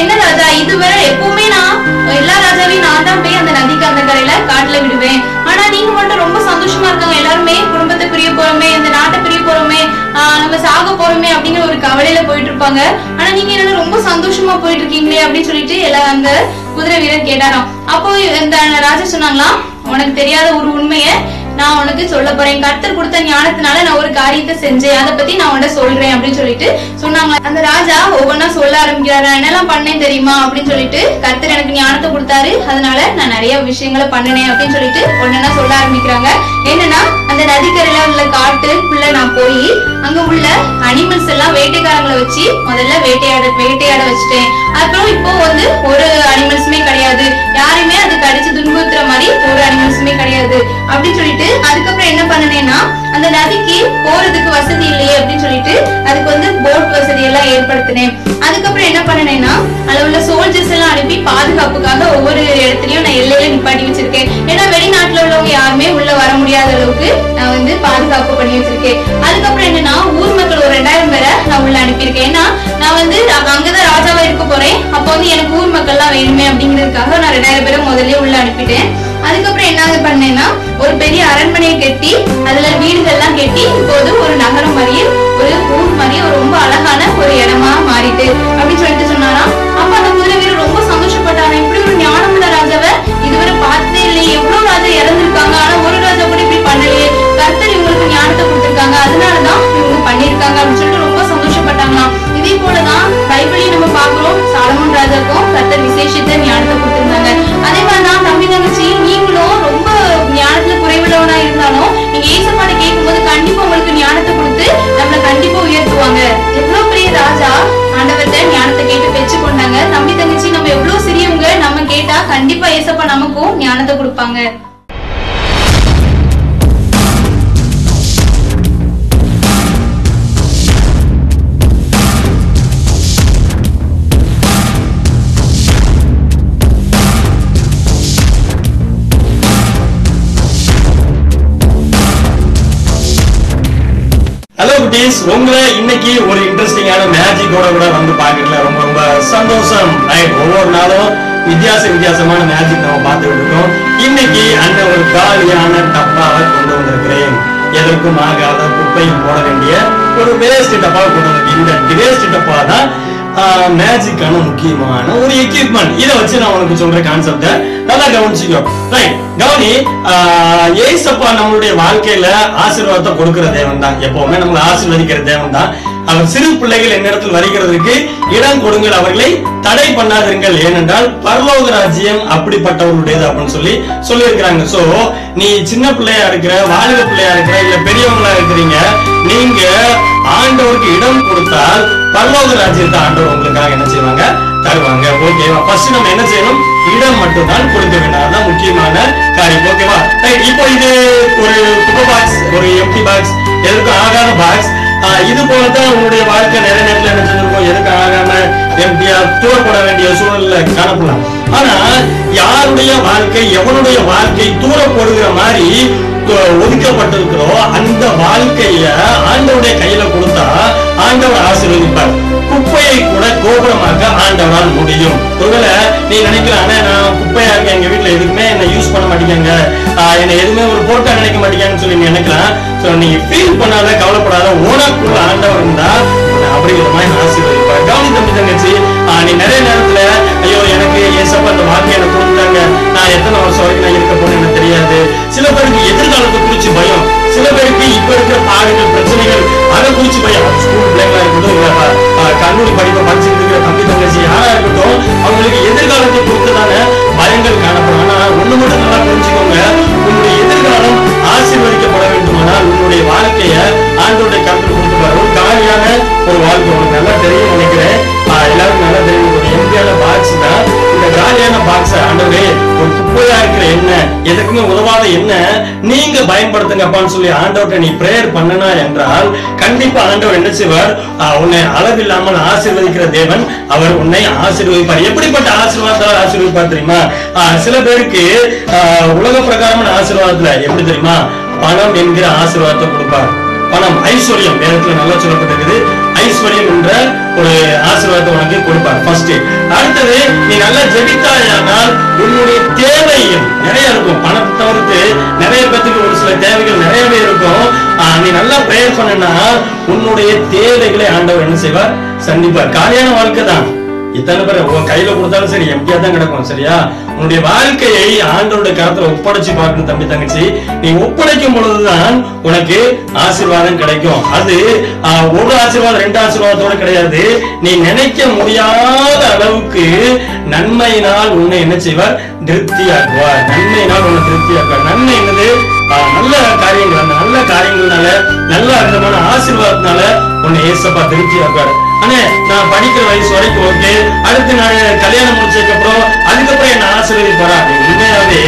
என்ன ராஜா இதுவரை எப்பவுமே நான் எல்லா ராஜாவையும் நான் தான் போய் அந்த நதிக்கு அந்த கரையில காட்டுல விடுவேன். ஆனா நீங்க மட்டும் ரொம்ப சந்தோஷமா இருக்காங்க எல்லாருமே குடும்பத்தை பிரிய போறோமே இந்த நாட்டை பிரிய போறோமே ஆஹ் நம்ம சாக போறோமே அப்படிங்கிற ஒரு கவலையில போய் இருப்பாங்க. ஆனா நீங்க என்ன ரொம்ப சந்தோஷமா போயிட்டு இருக்கீங்களே அப்படின்னு சொல்லிட்டு எல்லா அந்த குதிரை வீரர் கேட்டாராம். அப்போ இந்த ராஜா சொன்னாங்களாம் உனக்கு தெரியாத ஒரு உண்மையை நான் உனக்கு சொல்ல போறேன். கர்த்தர் கொடுத்த ஞானத்தினால நான் ஒரு காரியத்தை செஞ்சேன். அதை பத்தி நான் உன்கிட்ட சொல்றேன் அப்படின்னு சொல்லிட்டு சொன்னாங்க. அந்த ராஜா ஒவ்வொன்னா சொல்ல ஆரம்பிக்கிறாரு. என்னெல்லாம் பண்ணேன் தெரியுமா? அப்படின்னு சொல்லிட்டு கர்த்தர் எனக்கு ஞானத்தை கொடுத்தாரு. அதனால நான் நிறைய விஷயங்களை பண்ணினேன் அப்படின்னு சொல்லிட்டு ஒன்னொன்னா சொல்ல ஆரம்பிக்கிறாங்க. என்னன்னா அந்த நதிக்கரையில உள்ள காட்டுக்குள்ள நான் போய் அங்க உள்ள அனிமல்ஸ் எல்லாம் வேட்டைக்காரங்களை வச்சு முதல்ல வேட்டையாட வேட்டையாட வச்சுட்டேன். அப்புறம் இப்போ வந்து ஒரு அனிமல்ஸுமே கிடையாது. யாருமே அது கடிச்சு துன்புறுத்துற மாதிரி ஒரு அனிமல்ஸுமே கிடையாது. அப்படின்னு சொல்லிட்டு அதுக்கப்புறம் என்ன பண்ணனேன்னா அந்த நதிக்கு போறதுக்கு வசதி இல்லையே அப்படின்னு சொல்லிட்டு அதுக்கு வந்து போட் வசதி எல்லாம் ஏற்படுத்தினேன். அதுக்கப்புறம் என்ன பண்ணனேன்னா அதுல உள்ள சோல்ஜர்ஸ் எல்லாம் அனுப்பி பாதுகாப்புக்காக ஒவ்வொரு இடத்துலயும் நான் எல்லையில நிப்பாட்டி வச்சிருக்கேன். ஏன்னா வெளிநாட்டுல உள்ளவங்க யாருமே உள்ள வர முடியாத அளவுக்கு நான் வந்து பாதுகாப்பு பண்ணி வச்சிருக்கேன். அதுக்கப்புறம் என்னன்னா ஊர் மக்கள் ஒரு ரெண்டாயிரம் பேரை நான் உள்ள அனுப்பியிருக்கேன். ஏன்னா நான் வந்து அங்கதான் ராஜாவா இருக்க போறேன். அப்போ வந்து எனக்கு ஊர் மக்கள்லாம் வேணுமே அப்படிங்கிறதுக்காக நான் ரெண்டாயிரம் பேரை முதல்ல உள்ள அனுப்பிட்டேன். அதுக்கப்புறம் என்ன பண்ணேன்னா ஒரு பெரிய அரண்மனையை கட்டி அதுல வீடுகள்லாம் கட்டி இப்போது ஒரு நகரம் மாதிரியே ஒரு ஊர் மாதிரியும் ஒரு ரொம்ப அழகான ஒரு இடமா மாறிட்டு அப்படின்னு சொல்லிட்டு ஞானத்தை கேட்டு பெற்று கொண்டாங்க தம்பி தங்கச்சி நம்ம எவ்வளவு சிறியவங்க நம்ம கேட்டா கண்டிப்பா ஏசப்பா நமக்கும் ஞானத்தை கொடுப்பாங்க. கைஸ் உங்களை இன்னைக்கு ஒரு இன்ட்ரெஸ்டிங்கான மேஜிக்கோட கூட வந்து பாக்குறதுல ரொம்ப ரொம்ப சந்தோஷம். ரைட் ஒவ்வொரு நாளும் வித்தியாச வித்தியாசமான மேஜிக் நம்ம பார்த்துட்டு இருக்கோம். இன்னைக்கு அந்த ஒரு காலியான டப்பாவை கொண்டு வந்திருக்கிறேன். எதற்கும் ஆகாத குப்பையும் போட வேண்டிய ஒரு வேஸ்ட் டப்பாவை கொண்டு வந்திருக்கேன் இந்த வேஸ்ட் டப்பா தான் மேஜிக்கான முக்கியமான ஒரு எக்யூப்மெண்ட் இதை வச்சு நான் உனக்கு சொல்ற கான்செப்ட நல்லா கவனிச்சுக்கோ. ரைட் கவனி ஆஹ் ஏசப்பா நம்மளுடைய வாழ்க்கையில ஆசீர்வாதத்தை கொடுக்கிற தேவன் தான் எப்பவுமே நம்மளை ஆசீர்வதிக்கிற தேவன் தான் அவர் சிறு பிள்ளைகள் என்னிடத்தில் வருகிறதற்கு இடம் கொடுங்கள் அவர்களை தடை பண்ணாதீர்கள். ஏனென்றால் பரலோக ராஜ்யம் அப்படிப்பட்டவர்களுடையது அப்படின்னு சொல்லி சொல்லியிருக்கிறாங்க. சோ நீ சின்ன பிள்ளையா இருக்கிற வாலிப பிள்ளையா இருக்கிற இல்ல பெரியவங்களா இருக்கிறீங்க நீங்க ஆண்டவருக்கு இடம் கொடுத்தால் பரலோக ராஜ்யத்தை ஆண்டவர் உங்களுக்காக என்ன செய்வாங்க? தருவாங்க. ஓகேவா ஃபர்ஸ்ட் நம்ம என்ன செய்யணும்? இடம் மட்டும்தான் கொடுக்க வேண்டாம். அதான் முக்கியமான காரியம். ஓகேவா இப்போ இது ஒரு குப்பை பாக்ஸ் ஒரு எம்டி பாக்ஸ் எதுக்கும் ஆகாத பாக்ஸ் இது போலதான் உங்களுடைய வாழ்க்கை நிறைய நேரத்தில் என்ன செஞ்சிருக்கோம் எதுக்கு ஆகாம எம்டிஆர் தூரப்பட வேண்டிய சூழல்ல காணப்படலாம் ஆனா யாருடைய வாழ்க்கை எவனுடைய வாழ்க்கை தூரப்படுகிற மாதிரி ஒதுக்கப்பட்டிருக்கிறோம் அந்த வாழ்க்கைய ஆண்டவருடைய கையில கொடுத்தா ஆண்டவர் ஆசீர்வதிப்பார். குப்பையை கூட கோபுரமாக்க ஆண்டவரால் முடியும். ஒருவேளை நீ நினைக்கலாம் "அண்ணே, நான் குப்பையா இருக்கேன் எங்க வீட்டுல எதுக்குமே என்ன யூஸ் பண்ண மாட்டேங்க என்ன எதுவுமே ஒரு போட்டா நினைக்க மாட்டேங்கன்னு சொல்லி நீ நினைக்கலாம். சோ நீங்க ஃபீல் பண்ணாத கவலைப்படாத உனக்குள்ள ஆண்டவர் இருந்தா அப்படிங்கிற மாதிரி ஆசீர்வதிப்பார். கவனி தம்பி தங்கச்சி ஆஹ் நீ நிறைய நேரத்துல ஐயோ எனக்கு ஏசப்பா அந்த வாழ்க்கை எனக்கு நான் எத்தனை வருஷம் வரைக்கும் நான் இருக்க போறேன்னு எனக்கு தெரியாது. சில பேருக்கு எதிர்காலத்தை குறிச்சு பயம். சில பேருக்கு இப்ப இருக்கிற பாடுகள் பிரச்சனைகள் அதை குறிச்சு பயம். ஸ்கூல் பிள்ளைங்களா இருக்கட்டும் கல்லூரி படிப்பை படிச்சுட்டு இருக்கிற தம்பி தங்கச்சி யாரா இருக்கட்டும் அவங்களுக்கு எதிர்காலத்தை குறித்ததான பயங்கள் காணப்படும். ஆனா ஒண்ணு மட்டும் நல்லா புரிஞ்சுக்கோங்க. உங்களுடைய எதிர்காலம் ஆசீர்வதிக்கப்பட வேண்டுமானால் உங்களுடைய வாழ்க்கைய ஆண்டோடைய கருத்து கொடுத்து பாரு ஒரு காலியான ஒரு வாழ்க்கை உங்களுக்கு நல்லா தெரியும் நினைக்கிறேன். எல்லாருக்கும் எல்லாரும் நல்லா தெரியும் ஒரு எம்பியான பாக்ஸ் தான். இந்த காலியான பாக்ஸ் ஆண்டவரே ஒரு குப்பையா இருக்கிற என்ன? எதுக்குமே உதவாத என்ன? நீங்க பயன்படுத்துங்கப்பான்னு சொல்லி ஆண்டவர்கிட்ட நீ பிரேயர் பண்ணனா என்றால் கண்டிப்பா ஆண்டவர் என்ன செய்வார்? உன்னை அளவில்லாமல் ஆசீர்வதிக்கிற தேவன் அவர் உன்னை ஆசீர்வதிப்பார். எப்படிப்பட்ட ஆசீர்வாதத்தால் ஆசீர்வதிப்பார் தெரியுமா? சில பேருக்கு உலக பிரகாரமான ஆசீர்வாதத்துல எப்படி தெரியுமா? பணம் என்கிற ஆசீர்வாதத்தை கொடுப்பார். பணம் ஐஸ்வர்யம் வேதத்துல நல்லா சொல்லப்பட்டிருக்குது. ஐஸ்வர்யம் என்ற ஒரு ஆசீர்வாதத்தை உனக்கு கொடுப்பார். ஃபர்ஸ்ட் அடுத்தது நீ நல்லா ஜெபித்தாயானால் உன்னுடைய தேவையும் நிறைய இருக்கும். பணத்தை தவிர்த்து நிறைய பேத்துக்கு ஒரு சில தேவைகள் நிறையவே இருக்கும். ஆஹ் நீ நல்லா பிரேயர் பண்ணனா உன்னுடைய தேவைகளை ஆண்டவர் என்ன செய்வார்? சந்திப்பார். காலியான வாழ்க்கை தான். இத்தனை பேர் உன் கையில கொடுத்தாலும் சரி எம்டியா தான் கிடக்கும் சரியா? உன்னுடைய வாழ்க்கையை ஆண்டோட கரத்துல ஒப்படைச்சு பார்க்கணும் தம்பி தங்கச்சி. நீ ஒப்படைக்கும் பொழுதுதான் உனக்கு ஆசீர்வாதம் கிடைக்கும். அது ஒரு ஆசீர்வாதம் ரெண்டு ஆசீர்வாதத்தோட கிடையாது. நீ நினைக்க முடியாத அளவுக்கு நன்மையினால் உன்னை என்ன செய்வார்? திருப்தியாக்குவார். நன்மையினால் உன்னை திருப்தியாக்குவார். நன்மை என்னது? ஆஹ், நல்ல காரியங்கள் அந்த நல்ல காரியங்கள்னால நல்ல விதமான ஆசீர்வாதத்தினால உன்னை ஏசப்பா திருப்தியாக்குவார். அண்ணே நான் படிக்கிற வயசு வரைக்கும் ஓகே. அடுத்து நான் கல்யாணம் முடிச்சதுக்கு அப்புறம் அதுக்கப்புறம் என்ன ஆசீர்வதிப்பாரா நீ உண்மையாவே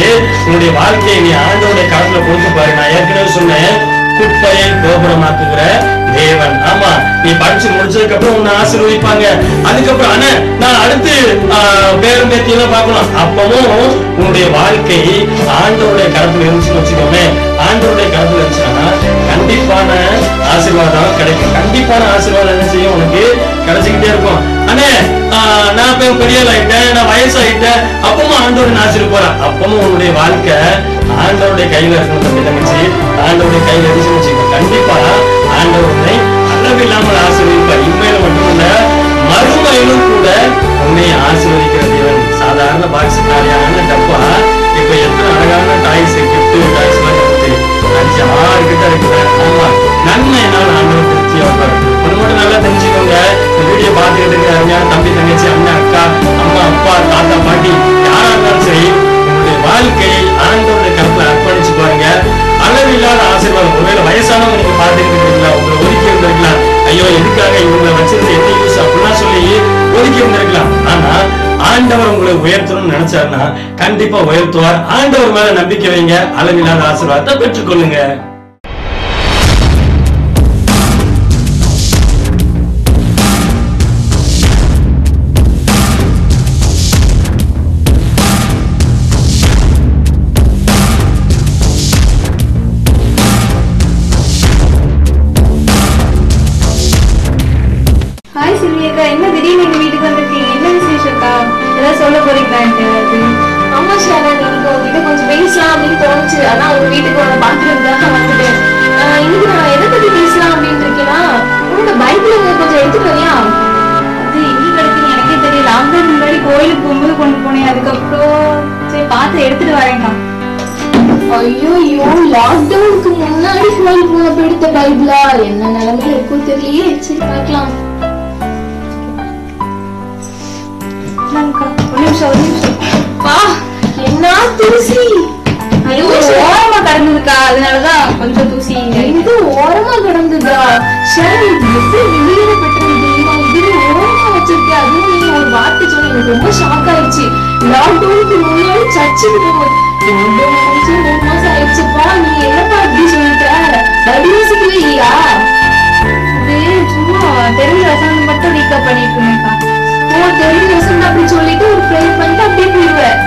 உன்னுடைய வாழ்க்கையை நீ ஆண்டோடைய காலத்துல கொடுத்து பாரு. நான் ஏற்கனவே சொன்னேன் குப்பையை கோபுரமாக்குகிற தேவன். ஆமா நீ படிச்சு முடிச்சதுக்கு அப்புறம் உன்னை ஆசீர்வதிப்பாங்க. அதுக்கப்புறம் அண்ணே நான் அடுத்து பேரும் பேத்தியெல்லாம் பார்க்கணும். அப்பவும் உன்னுடைய வாழ்க்கை ஆண்டவருடைய கரத்துல இருந்துச்சுன்னு வச்சுக்கோமே. ஆண்டவருடைய கரத்துல இருந்துச்சுன்னா கண்டிப்பான ஆசீர்வாதம் கிடைக்கும். கண்டிப்பான ஆசீர்வாதம் என்ன செய்யும்? உனக்கு கிடைச்சிக்கிட்டே இருக்கும். அண்ணே நான் இப்ப பெரிய ஆயிட்டேன் நான் வயசாயிட்டேன். அப்பவும் ஆண்டவரை போறேன். அப்பவும் உன்னுடைய வாழ்க்கை ஆண்டவருடைய கையில இருக்கணும் தம்பி தங்கச்சி. ஆண்டவருடைய கையில இருந்துச்சு வச்சுக்கோ. கண்டிப்பா ஆண்டவரை அளவில்லாமல் ஆசீர்வதிப்பார். இன்மையில மட்டுமல்ல மறுமையிலும் கூட உன்னை ஆசீர்வதிக்கிற தேவன். சாதாரண பாக்ஸ் காரியான டப்பா இப்ப எத்தனை அழகான டாய்ஸ் கிஃப்ட் அஞ்சு இருக்குது ஆமா ஆண்டவர் திருப்தியா ஒண்ணு மட்டும் நல்லா தெரிஞ்சுக்கோங்க இந்த வீடியோ பார்த்துக்கிட்டு இருக்கிற அருமையான தம்பி தங்கச்சி அண்ணன் அக்கா அம்மா அப்பா தாத்தா பாட்டி யாரா இருந்தாலும் சரி உங்களுடைய வாழ்க்கையை ஆண்டவருடைய கருத்துல அர்ப்பணிச்சு பாருங்க அளவில்லாத ஆசீர்வாதம் ஒருவேளை வயசானவங்க நீங்க பார்த்துக்கிட்டு இருக்கீங்களா? உங்களை ஒதுக்கி இருந்திருக்கலாம் ஐயோ எதுக்காக இவங்களை வச்சிருந்து என்ன ஆண்டவர் உங்களை உயர்த்தணும்னு நினைச்சாருன்னா கண்டிப்பா உயர்த்துவார். ஆண்டவர் மேல நம்பிக்கை வைங்க. அளவில்லாத ஆசீர்வாதத்தை பெற்றுக்கொள்ளுங்க. சரி இது எப்படி வெளியில பெற்றது இது ஓரமா வச்சிருக்கே அதுவும் நீ ஒரு வார்த்தை சொன்ன எனக்கு ரொம்ப ஷாக் ஆயிடுச்சு. லாக்டவுனுக்கு முன்னாடி சர்ச்சுக்கு லாக்டவுன் முடிச்சு ரெண்டு மாசம் ஆயிடுச்சுப்பா நீ என்னப்பா இப்படி சொல்லிட்ட? பைபிள் இல்லையா? சும்மா தெரிஞ்ச வசனம் மட்டும் ரீக்கப் பண்ணிட்டு ஓ தெரிஞ்ச வசனம் அப்படி சொல்லிட்டு ஒரு ப்ரேயர் பண்ணிட்டு அப்படியே போயிடுவேன்.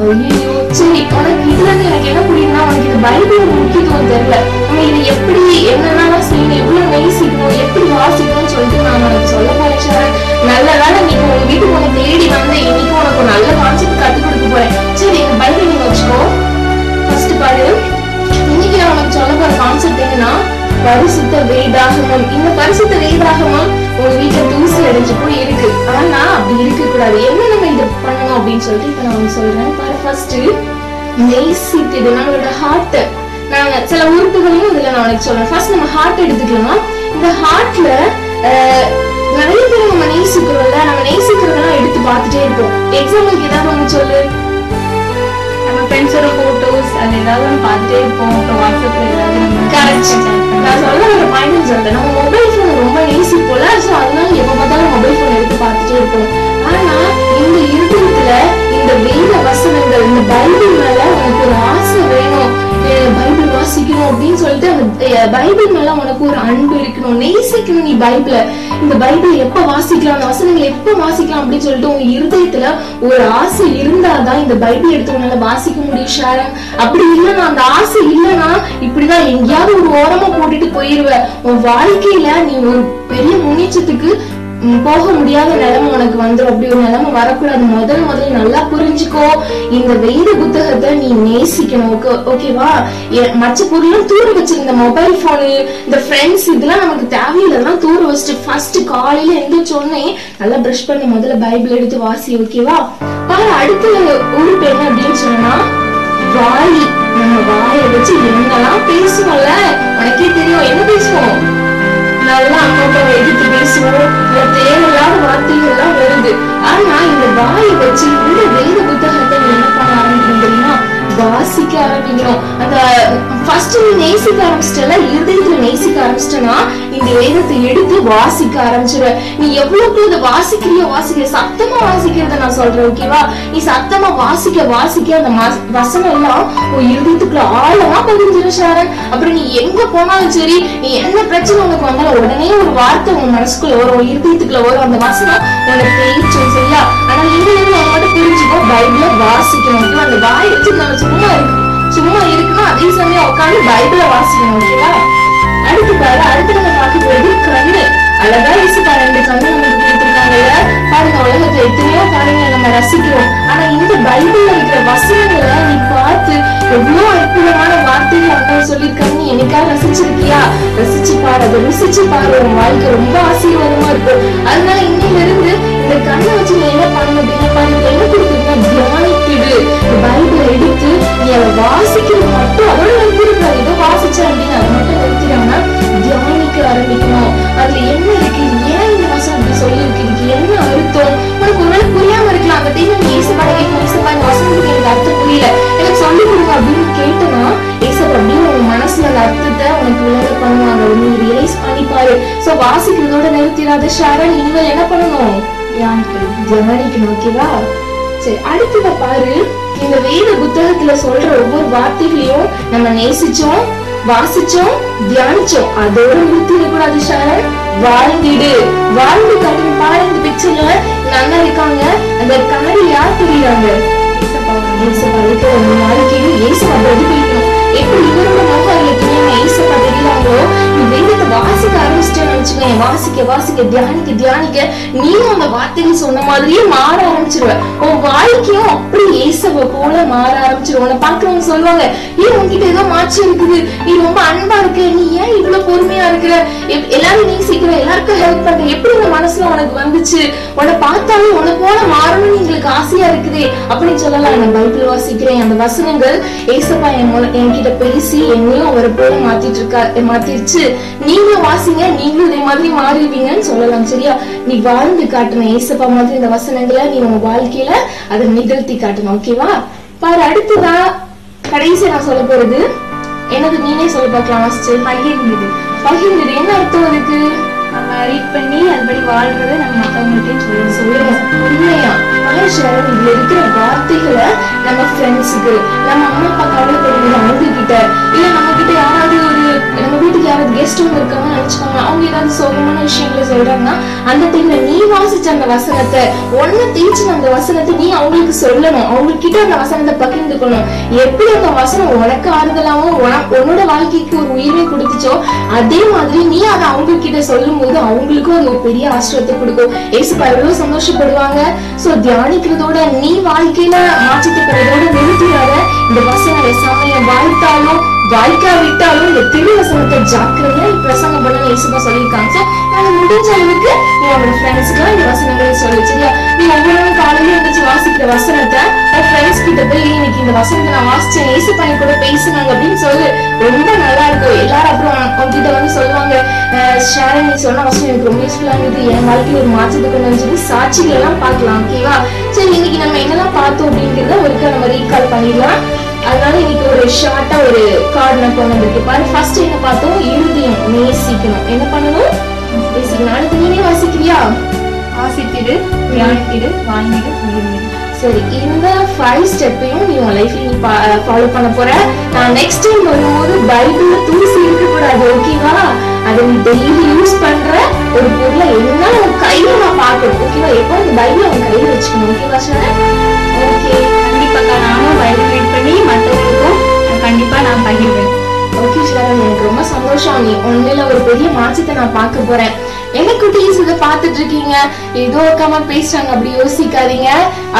ஐயோ சரி உனக்கு இதுல இருந்து எனக்கு என்ன புரியுதுன்னா உனக்கு இது பைபிள் முக்கியத்துவம் தெரியல. நம்ம இது எப்படி என்னன்னா நீங்க எவ்வளவு நேசிக்கணும் எப்படி வாசிக்கணும்னு சொல்லிட்டு நான் உனக்கு சொல்ல போறேன் நல்ல வேலை நீங்க உங்க வீட்டுக்கு உனக்கு தேடி வந்து இன்னைக்கு உனக்கு ஒரு நல்ல கான்செப்ட் கத்து கொடுக்க போறேன். சரி எங்க பைபிள் நீங்க வச்சுக்கோ. ஃபர்ஸ்ட் பாரு. இன்னைக்கு நான் உனக்கு சொல்ல போற கான்செப்ட் என்னன்னா பரிசுத்த வேதாகமம். இந்த பரிசுத்த வேதாகமம் உங்க வீட்டுல தூசி அடைஞ்சு போய் இருக்கு. ஆனா அப்படி இருக்க கூடாது என்ன நம்ம இதை பண்ணணும் அப்படின்னு சொல்லிட்டு இப்ப நான் உனக்கு சொல்றேன். பாரு ஃபர்ஸ்ட் சீட்டு நம்மளோட ஹார்ட்டை நாங்க சில உறுப்புகளையும் இதுல நான் உனக்கு ஃபர்ஸ்ட் நம்ம ஹார்ட் எடுத்துக்கலாம். இந்த ஹார்ட்ல நிறைய பேர் நம்ம நேசிக்கிறோம்ல நம்ம நேசிக்கிறதெல்லாம் எடுத்து பார்த்துட்டே இருப்போம். எக்ஸாம்பிளுக்கு ஏதாவது ஒண்ணு சொல்லு. நம்ம ஃப்ரெண்ட்ஸோட போட்டோஸ் அது ஏதாவது ஒண்ணு பார்த்துட்டே இருப்போம். அப்புறம் ஏதாவது நம்ம கரெக்ட் நான் சொல்ல வர பாயிண்ட் சொல்றேன். நம்ம மொபைல் போன் ரொம்ப நேசிப்போல சோ அதனால எப்ப பார்த்தாலும் மொபைல் போன் எடுத்து பார்த்துட்டே இருப்போம். ஆனா இந்த இருதயத்துல இந்த வேத வசனங்கள் இந்த பைபிள் மேல பைபிள் அப்படின்னு சொல்லிட்டு அந்த பைபிள் மேல உனக்கு ஒரு அன்பு இருக்கணும். நேசிக்கணும் நீ பைபிள. இந்த பைபிள் எப்ப வாசிக்கலாம்? அந்த வசனங்கள் எப்ப வாசிக்கலாம் அப்படின்னு சொல்லிட்டு உங்க இருதயத்துல ஒரு ஆசை இருந்தாதான் இந்த பைபிள் எடுத்து உன்னால வாசிக்க முடியும் ஷாரன். அப்படி இல்லைன்னா அந்த ஆசை இல்லைன்னா இப்படிதான் எங்கேயாவது ஒரு ஓரமா போட்டுட்டு போயிருவ. உன் வாழ்க்கையில நீ ஒரு பெரிய முன்னேற்றத்துக்கு போக முடியாத நிலைமை உனக்கு வந்துடும் அப்படி ஒரு நிலைமை வரக்கூடாது. முதல் முதல்ல நல்லா புரிஞ்சுக்கோ. இந்த வேத புத்தகத்தை நீ நேசிக்கணும். ஓகே- ஓகேவா மற்ற பொருளும் தூர வச்சிருந்த மொபைல் போனு இந்த ஃப்ரெண்ட்ஸ் இதெல்லாம் நமக்கு தேவையில்லாம் தூர வச்சுட்டு ஃபர்ஸ்ட் காலையில எந்திரிச்ச உடனே நல்லா பிரஷ் பண்ணி முதல்ல பைபிள் எடுத்து வாசி ஓகேவா பாரு அடுத்த உறுப்பு என்ன அப்படின்னு சொன்னா வாய் நம்ம வாயை வச்சு என்னெல்லாம் பேசுவோம்ல. உனக்கே தெரியும். என்ன பேசுவோம்? நல்லா அம்மாவை எதிர்த்து பேசுவோம் தேவையில்லாத வார்த்தைகள் எல்லாம் வருது. ஆனா இந்த வாயை வச்சு இந்த வேத புத்தகத்தை என்ன பண்ண ஆரம்பிக்கணும் தெரியுமா? வாசிக்க ஆரம்பிக்கணும் அந்த ஃபர்ஸ்ட் நீ நேசிக்க ஆரம்பிச்சிட்டல இருதயத்துல நேசிக்க ஆரம்பிச்சிட்டனா இந்த வேதத்தை எடுத்து வாசிக்க ஆரம்பிச்சிருவ நீ எவ்வளவுக்கு இதை வாசிக்கிறியோ வாசிக்கிற சத்தமா வாசிக்கிறத நான் சொல்றேன் ஓகேவா? நீ சத்தமா வாசிக்க வாசிக்க அந்த வசனம் எல்லாம் உன் இருதயத்துக்குள்ள ஆழமா பதிஞ்சிடும் சாரன் அப்புறம் நீ எங்க போனாலும் சரி நீ என்ன பிரச்சனை உனக்கு வந்தாலும் உடனே ஒரு வார்த்தை உன் மனசுக்குள்ள வரும் உன் இருதயத்துக்குள்ள வரும். அந்த வசனம் உனக்கு பேச்சும் சரியா? ஆனா இந்த நேரம் நம்ம மட்டும் புரிஞ்சுக்கோ பைபிள வாசிக்கணும் அந்த வாய் வச்சு நம்ம சும்மா இருக்கு சும்மா இருக்கணும் அதே சமயம் உட்காந்து பைபிள வாசிக்கணும் ஓகேவா அடுத்து பாரு அடுத்து நம்ம பார்க்க போறது கண்ணு. அழகா இசுப்பா ரெண்டு கண்ணு நமக்கு கொடுத்துருக்காங்கல்ல பாருங்க உலகத்துல எத்தனையோ காரியங்களை நம்ம ரசிக்கிறோம். ஆனா இந்த பைபிள்ல இருக்கிற வசனங்களை நீ பார்த்து எவ்வளவு அற்புதமான வார்த்தைகள் அண்ணா சொல்லியிருக்காங்க நீ என்னைக்காவது ரசிச்சிருக்கியா? ரசிச்சு பாரு அதை ருசிச்சு பாரு. உன் வாழ்க்கை ரொம்ப ஆசீர்வாதமா இருக்கும். அதனால இன்னையில இருந்து இந்த கண்ணை வச்சு நீ என்ன பண்ணணும் அப்படின்னா பாருங்க என்ன கொடுத்துருக்கா தியானிப்பிடு பைபிள் எடுத்து நீ அதை வாசிக்கிறது மட்டும் அதோட நிறுத்திருக்காது ஏதோ வாசிச்சேன் அப்படின்னு அதை மட்டும் நிறுத்திடாம தியானிக்க ஆரம்பிக்கணும். அதுல என்ன இருக்கு? ஏன் இந்த வசனம் அப்படி சொல்லியிருக்கு? இதுக்கு என்ன அர்த்தம்? உனக்கு ஒருவேளை புரியாம இருக்கலாம். அந்த டைம் நீ ஏசப்பாட கேட்கும் ஏசப்பா இந்த வசனத்துக்கு எனக்கு அர்த்தம் புரியல. எனக்கு சொல்லி கொடுங்க அப்படின்னு கேட்டனா ஏசப்பா அப்படின்னு உன் மனசுல அந்த அர்த்தத்தை உனக்கு விளங்க பண்ணுவாங்க. நீ ரியலைஸ் பண்ணி பாரு சோ வாசிக்கிறதோட நிறுத்திடாத ஷாரன் இனிமேல் என்ன பண்ணணும்? தியானிக்கணும். தியானிக்கணும் ஓகேவா சரி அடுத்தத பாரு. இந்த வேத புத்தகத்துல சொல்ற ஒவ்வொரு வார்த்தைகளையும் நம்ம நேசிச்சோம் வாசிச்சோம் தியானிச்சோம். அதோட நிறுத்திடக்கூடாது ஷாரன் வாழ்ந்திடு. வாழ்ந்து கட்டுங்க பாரு இந்த பிக்சர்ல நல்லா இருக்காங்க. அந்த கண்ணாடி யார் தெரியுறாங்க? ஏசப்பா இருக்கிற பிரதிபலிக்கணும் எப்படி இவரோட முகம் நீ வேதத்தை வாசிக்க ஆரம்பிச்சிட்டேன்னு வச்சுக்கோங்க வாசிக்க வாசிக்க தியானிக்க தியானிக்க நீயும் அந்த வார்த்தைகள் சொன்ன மாதிரியே மாற ஆரம்பிச்சிருவ. உன் வாழ்க்கையும் அப்படி ஏசவ போல மாற ஆரம்பிச்சிருவ உன்னை பாக்குறவங்க சொல்லுவாங்க ஏன் உன்கிட்ட ஏதோ மாற்றம் இருக்குது. நீ ரொம்ப அன்பா இருக்க. நீ ஏன் இவ்வளவு பொறுமையா இருக்கிற எல்லாரும் நீ சீக்கிரம் எல்லாருக்கும் ஹெல்ப் பண்ற. எப்படி இந்த மனசுல உனக்கு வந்துச்சு? உன்னை பார்த்தாலும் உன்னை போல மாறணும்னு எங்களுக்கு ஆசையா இருக்குதே. அப்படின்னு சொல்லலாம். நான் பைபிள் வாசிக்கிறேன். அந்த வசனங்கள் ஏசப்பா என் மூல- கிட்ட பேசி என்னையும் அவரை போல மாத்திட்டு இருக்கா மாத்திருச்சு. நீங்க வாசிங்க நீங்களும் இதே மாதிரி மாறிடுவீங்கன்னு சொல்லலாம் சரியா? நீ வாழ்ந்து காட்டணும் ஏசப்பா மாதிரி இந்த வசனங்களை நீ உங்க வாழ்க்கையில அதை நிகழ்த்தி காட்டணும் ஓகேவா? பாரு அடுத்ததா கடைசி நான் சொல்ல போறது. எனக்கு நீனே சொல்ல பார்க்கலாம் வாசிச்சு. பகிர்ந்தது. பகிர்ந்தது. என்ன அர்த்தம் அதுக்கு? நம்ம ரீட் பண்ணி அதுபடி வாழ்றத நம்ம மற்றவங்கள்ட்டையும் சொல்லணும். சொல்லுங்க உண்மையா? மகேஸ்வரன் இதுல இருக்கிற வார்த்தைகளை நம்ம ஃப்ரெண்ட்ஸுக்கு நம்ம அம்மா அப்பா கவலைப்படுறது அவங்க கிட்ட இல்ல நம்ம கிட்ட யாராவது ஒரு நம்ம வீட்டுக்கு யாராவது கெஸ்ட் வந்து இருக்காங்க நினைச்சுக்கோங்க அவங்க ஏதாவது சோகமான விஷயங்களை சொல்றாங்கன்னா அந்த டைம்ல நீ வாசிச்ச அந்த வசனத்தை ஒன்னு தீச்சு அந்த வசனத்தை நீ அவங்களுக்கு சொல்லணும். அவங்க கிட்ட அந்த வசனத்தை பகிர்ந்துக்கணும். எப்படி அந்த வசனம் உனக்கு ஆறுதலாவும் உன்னோட வாழ்க்கைக்கு ஒரு உயிரை கொடுத்துச்சோ அதே மாதிரி நீ அதை அவங்க கிட்ட சொல்லும் போது அவங்களுக்கும் அது ஒரு பெரிய ஆசிரியத்தை கொடுக்கும். ஏசுப்பா எவ்வளவு சந்தோஷப்படுவாங்க. சோ தியானிக்கிறதோட நீ வாழ்க்கையில மாற்றத்தை பெறதோட நிறுத்திடாத இந்த வசனங்களை சமயம் வாழ்த்தாலும் வாய்க்கா விட்டாலும் இந்த திருவசனத்தை ஜாக்கிரதையா பிரசங்கம் பண்ண இயேசுப்பா சொல்லியிருக்காங்க. சார் நான் முடிஞ்ச அளவுக்கு நீ அவனோட ஃப்ரெண்ட்ஸ்க்குலாம் இந்த வசனங்களை சொல்லு சரியா நீ ஒவ்வொரு காலையில இருந்துச்சு வாசிக்கிற வசனத்தை உன் ஃப்ரெண்ட்ஸ் கிட்ட போய் இன்னைக்கு இந்த வசனத்தை நான் வாசிச்சேன். இயேசு என் கூட பேசுனாங்க அப்படின்னு சொல்லு. ரொம்ப நல்லா இருக்கும். எல்லாரும் அப்புறம் உங்ககிட்ட வந்து சொல்லுவாங்க ஷேரன் நீ சொன்ன வசனம் எனக்கு ரொம்ப யூஸ்ஃபுல்லா இருந்தது. என் வாழ்க்கையில் ஒரு மாற்றத்தை கொண்டு வந்து சாட்சிகள் எல்லாம் பார்க்கலாம் ஓகேவா சரி இன்னைக்கு நம்ம என்னெல்லாம் பார்த்தோம் அப்படிங்கிறத ஒருக்கா நம்ம ரீகால் பண்ணிடலாம். அதனால இன்னைக்கு ஒரு ஷார்ட்டா ஒரு கார்டு நான் கொண்டு வந்திருக்கேன். பாரு ஃபர்ஸ்ட் என்ன பார்த்தோம்? இருதயம் நேசிக்கணும். என்ன பண்ணணும்? நேசிக்கணும். அடுத்து நீனே வாசிக்கிறியா? வாசித்திடு தியானித்திடு வாழ்ந்திடு உயிர்ந்திடு சரி இந்த ஃபைவ் ஸ்டெப்பையும் நீ உன் லைஃப்ல நீ ஃபாலோ பண்ண போற. நான் நெக்ஸ்ட் டைம் வரும்போது பைபிள்ல தூசி இருக்க கூடாது ஓகேவா அதை நீ டெய்லி யூஸ் பண்ற ஒரு பொருளை என்ன உன் கையில நான் பார்க்கணும் ஓகேவா எப்போ இந்த பைபிள் உன் கையில வச்சுக்கணும் ஓகேவா சார்? ஓகே கண்டிப்பாக்கா நானும் பைபிள் மற்றவங்களுக்கும் கண்டிப்பா நான் பகிர்வேன் ஓகே ஷாரன் எனக்கு ரொம்ப சந்தோஷம். நீ உன்னில ஒரு பெரிய மாற்றத்தை நான் பார்க்க போறேன். என்ன குட்டீஸ் இதை பார்த்துட்டு இருக்கீங்க ஏதோ அக்காமா பேசுறாங்க அப்படி யோசிக்காதீங்க.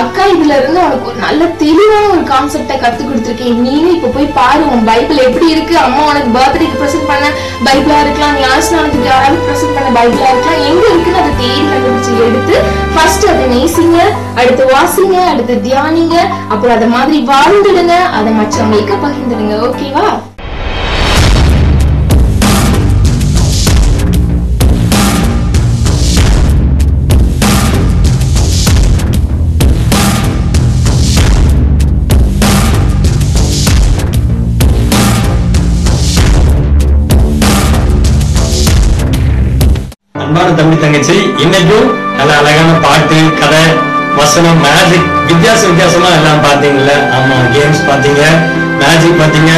அக்கா இதுல இருந்து உனக்கு ஒரு நல்ல தெளிவான ஒரு கான்செப்டை கத்து கொடுத்துருக்கேன். நீனும் இப்ப போய் பாரு உன் பைபிள் எப்படி இருக்கு? அம்மா உனக்கு பர்த்டேக்கு ப்ரெசென்ட் பண்ண பைபிளா இருக்கலாம் நீ ஆசிரியத்துக்கு யாராவது ப்ரெசென்ட் பண்ண பைபிளா இருக்கலாம். எங்க இருக்குன்னு அதை தேடி கண்டுபிடிச்சு எடுத்து ஃபர்ஸ்ட் அதை நேசிங்க அடுத்து வாசிங்க அடுத்து தியானிங்க. அப்புறம் அதை மாதிரி வாழ்ந்துடுங்க. அதை மற்றவங்களுக்கு பகிர்ந்துடுங்க. ஓகேவா தங்கச்சி இன்னைக்கும் நல்ல அழகான பாட்டு கதை வசனம் மேஜிக் வித்தியாச வித்தியாசமா எல்லாம் பாத்தீங்கல்ல ஆமா கேம்ஸ் பாத்தீங்க மேஜிக் பாத்தீங்க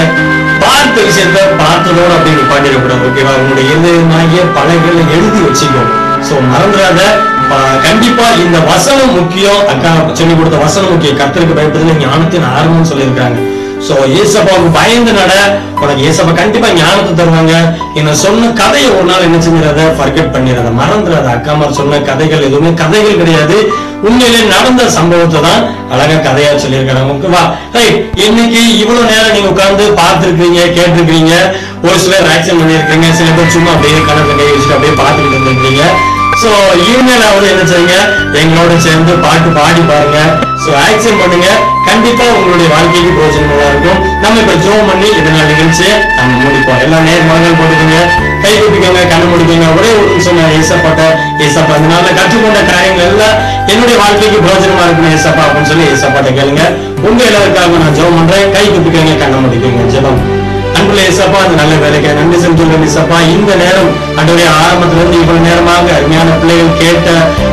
பார்த்த விஷயத்த பார்த்ததோட அப்படி நீ ஓகேவா உங்களுடைய இருதயமாகிய பழங்களை எழுதி வச்சுக்கோ சோ மறந்துடாத கண்டிப்பா இந்த வசனம் முக்கியம். அக்கா சொல்லி கொடுத்த வசனம் முக்கியம். கர்த்தருக்கு பயப்படுறது ஞானத்தின் ஆரம்பம் சொல்லியிருக்காங்க சோ ஏசப்பாவுக்கு பயந்து நட உனக்கு ஏசப்பா கண்டிப்பா ஞானத்தை தருவாங்க. என்ன சொன்ன கதையை ஒரு நாள் என்ன செஞ்சிடாத ஃபர்கெட் பண்ணிடாத மறந்துடாத. அக்காமா சொன்ன கதைகள் எதுவுமே கதைகள் கிடையாது. உண்மையிலே நடந்த சம்பவத்தை தான் அழகா கதையா சொல்லியிருக்காங்க. ஓகேவா ரைட் இன்னைக்கு இவ்வளவு நேரம் நீங்க உட்கார்ந்து பார்த்துருக்கீங்க கேட்டிருக்கீங்க ஒரு சிலர் ஆக்சன் பண்ணியிருக்கீங்க சில பேர் சும்மா அப்படியே கணக்கு கை வச்சுட்டு அப்படியே பார்த்துக்கிட்டு இருந்திருக்கீங்க சோ இனிமேலாவது என்ன செய்யுங்க? எங்களோட சேர்ந்து பாட்டு பாடி பாருங்க. சோ ஆக்சன் பண்ணுங்க. கண்டிப்பா உங்களுடைய வாழ்க்கைக்கு பிரோஜனமா இருக்கும். நம்ம இப்ப ஜோ பண்ணி இதனால நிகழ்ச்சியை நம்ம முடிப்போம். எல்லாம் நேர் மரங்கள் போட்டுக்கோங்க. கை குப்பிக்கோங்க கண்ணு முடிக்கோங்க. ஒரே ஒரு நிமிஷம் நான் ஏசப்பாட்ட ஏசப்பா அதனால கற்றுக்கொண்ட காரியங்கள் எல்லாம் என்னுடைய வாழ்க்கைக்கு பிரோஜனமா இருக்கணும் ஏசப்பா அப்படின்னு சொல்லி ஏசப்பாட்ட கேளுங்க. உங்க எல்லாருக்காக நான் ஜோ பண்றேன். கை குப்பிக்கோங்க கண்ணை முடிக்கோங்க. ஜெபம். அன்புள்ள இசப்பா அந்த நல்ல வேலைக்கு நன்றி செலுத்துகிறோம் இசப்பா இந்த நேரம் அன்றைய ஆரம்பத்துல இவ்வளவு நேரமாக அருமையான பிள்ளைகள் கேட்ட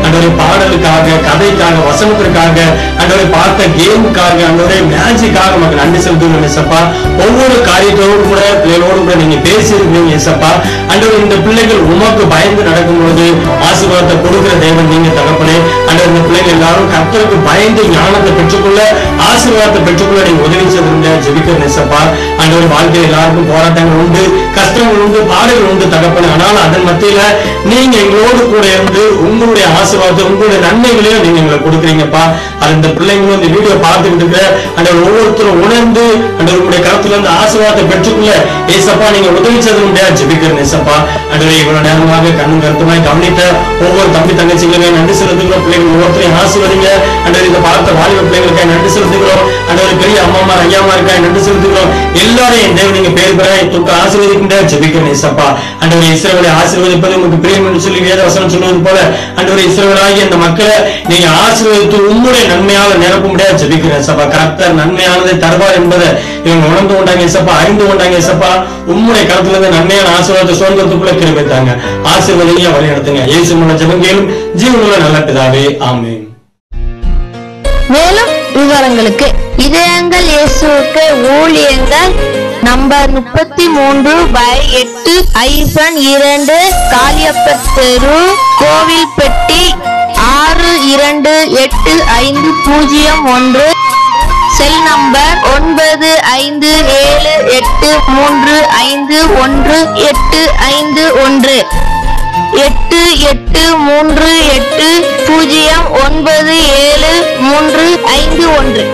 அன்றைய பாடலுக்காக கதைக்காக வசனத்திற்காக அன்றைய பார்த்த கேமுக்காக அன்றைய மேஜிக்காக நமக்கு நன்றி செலுத்துகிறோம் இசப்பா ஒவ்வொரு காரியத்தோடு கூட பிள்ளைகளோடு கூட நீங்க பேசியிருக்கீங்க இசப்பா அன்றைய இந்த பிள்ளைகள் உமக்கு பயந்து நடக்கும் நடக்கும்போது ஆசீர்வாதத்தை கொடுக்கிற தேவன் நீங்க தகப்பனே. அன்றைய இந்த பிள்ளைகள் எல்லாரும் கர்த்தருக்கு பயந்து ஞானத்தை பெற்றுக்கொள்ள ஆசீர்வாதத்தை பெற்றுக்கொள்ள நீங்க உதவி செய்திருந்த ஜெபிக்கிற இசப்பா அன்றைய வாழ்க்கையை எல்லாருக்கும் போராட்டங்கள் உண்டு கஷ்டங்கள் உண்டு பாடுகள் உண்டு தகப்பன. ஆனால் அதன் மத்தியில நீங்க எங்களோடு கூட இருந்து உங்களுடைய ஆசீர்வாதத்தை உங்களுடைய நன்மைகளையும் நீங்க எங்களை கொடுக்குறீங்கப்பா. அது இந்த பிள்ளைங்களும் இந்த வீடியோ பார்த்துக்கிட்டு இருக்கிற அந்த ஒவ்வொருத்தரும் உணர்ந்து அந்த உங்களுடைய கருத்துல இருந்து ஆசீர்வாதத்தை பெற்றுக்குள்ள ஏசப்பா நீங்க உதவிச்சது செய்த ஜெபிக்கிறேன் ஏசப்பா. அன்றே இவ்வளவு நேரமாக கண்ணும் கருத்துமாய் கவனித்த ஒவ்வொரு தம்பி தங்கச்சிகளுமே நன்றி செலுத்துகிறோம். பிள்ளைகள் ஒவ்வொருத்தரையும் ஆசீர்வதிங்க. அன்றே இந்த பார்த்த வாலிப பிள்ளைகளுக்காக நன்றி செலுத்துகிறோம். அன்றே பெரிய அம்மா அம்மாமா ஐயாமா இருக்காய் நன்றி செலுத்துகிறோம். எல்லாரையும் தேவன் நீங்க பேர் பெற தொட்டு ஆசீர்வதிக்கின்ற ஜெபிக்கிறேன் ஏசப்பா அண்டவர் இஸ்ரவேலை ஆசீர்வதிப்பது உங்களுக்கு பிரியம் என்று சொல்லி வேத வசனம் சொல்வது போல அண்டவர் இஸ்ரவேலாகிய அந்த மக்களை நீங்க ஆசீர்வதித்து உங்களுடைய நன்மையாக நிரப்ப முடியாது ஜெபிக்கிறேன் சப்பா கர்த்தர் நன்மையானதை தருவார் என்பதை இவங்க உணர்ந்து கொண்டாங்க இசப்பா அறிந்து கொண்டாங்க இசப்பா உம்முடைய கருத்துல இருந்து நன்மையான ஆசீர்வாதத்தை சுதந்திரத்துக்குள்ள கிருபித்தாங்க. ஆசீர்வதிங்க வழி நடத்துங்க. இயேசு மூல ஜெபங்கேலும் ஜீவனுள்ள நல்ல பிதாவே ஆமென். மேலும் விவரங்களுக்கு இதயங்கள் இயேசுக்கு ஊழியங்கள் நம்பர் முப்பத்தி மூன்று பை எட்டு ஐபன் இரண்டு காளியப்பர் தெரு கோவில்பட்டி ஆறு இரண்டு எட்டு ஐந்து பூஜ்ஜியம் ஒன்று. செல் நம்பர் ஒன்பது ஐந்து ஏழு எட்டு மூன்று ஐந்து ஒன்று எட்டு ஐந்து ஒன்று. எட்டு எட்டு மூன்று எட்டு பூஜ்ஜியம் ஒன்பது ஏழு மூன்று ஐந்து ஒன்று.